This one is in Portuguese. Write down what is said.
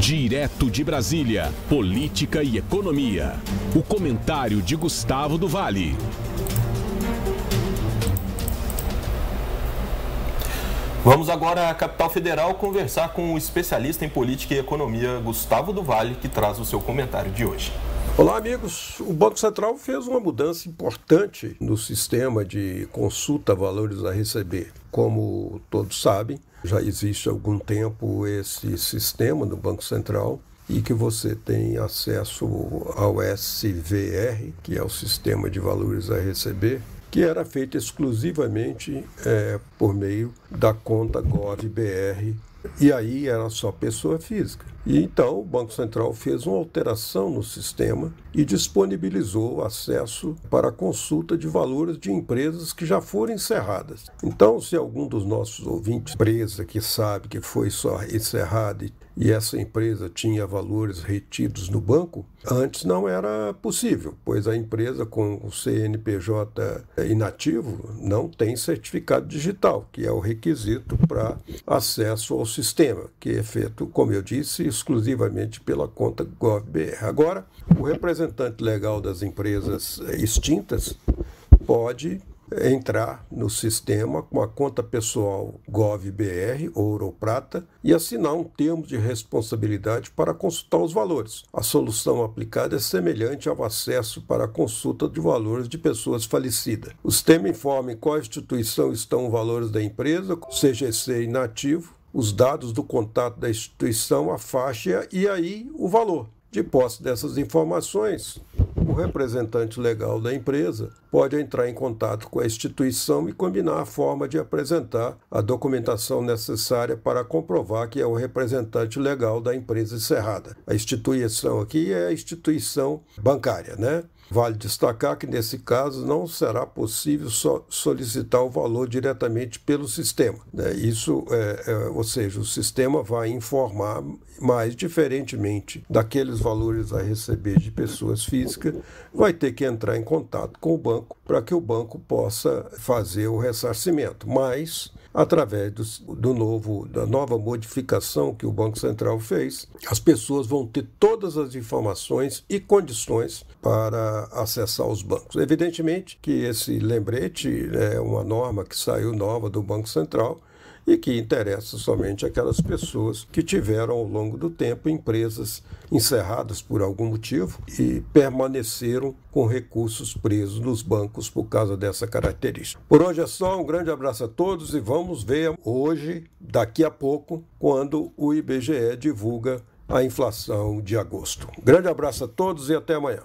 Direto de Brasília, política e economia. O comentário de Gustavo do Vale. Vamos agora à capital federal conversar com o especialista em política e economia Gustavo do Vale, que traz o seu comentário de hoje. Olá, amigos. O Banco Central fez uma mudança importante no sistema de consulta valores a receber. Como todos sabem, já existe há algum tempo esse sistema no Banco Central e que você tem acesso ao SVR, que é o Sistema de Valores a Receber, que era feito exclusivamente é, por meio da conta GovBR e aí era só pessoa física. E então o Banco Central fez uma alteração no sistema e disponibilizou acesso para consulta de valores de empresas que já foram encerradas. Então, se algum dos nossos ouvintes, empresa que sabe que foi só encerrada e essa empresa tinha valores retidos no banco, antes não era possível, pois a empresa com o CNPJ inativo não tem certificado digital, que é o requisito para acesso ao sistema, que é feito, como eu disse, exclusivamente pela conta GovBR. Agora, o representante legal das empresas extintas pode entrar no sistema com a conta pessoal GovBR, ouro ou prata, e assinar um termo de responsabilidade para consultar os valores. A solução aplicada é semelhante ao acesso para a consulta de valores de pessoas falecidas. O sistema informa em qual instituição estão os valores da empresa, CGC inativo, os dados do contato da instituição, a faixa e aí o valor. De posse dessas informações, o representante legal da empresa pode entrar em contato com a instituição e combinar a forma de apresentar a documentação necessária para comprovar que é o representante legal da empresa encerrada. A instituição aqui é a instituição bancária, né? Vale destacar que, nesse caso, não será possível so solicitar o valor diretamente pelo sistema. Né? Isso, é, é, ou seja, o sistema vai informar, mas, diferentemente daqueles valores a receber de pessoas físicas, vai ter que entrar em contato com o banco para que o banco possa fazer o ressarcimento. Mas através do, do, novo, da nova modificação que o Banco Central fez, as pessoas vão ter todas as informações e condições para acessar os bancos. Evidentemente que esse lembrete é uma norma que saiu nova do Banco Central e que interessa somente aquelas pessoas que tiveram ao longo do tempo empresas encerradas por algum motivo e permaneceram com recursos presos nos bancos por causa dessa característica. Por hoje é só, um grande abraço a todos e vamos ver hoje, daqui a pouco, quando o IBGE divulga a inflação de agosto. grande abraço a todos e até amanhã.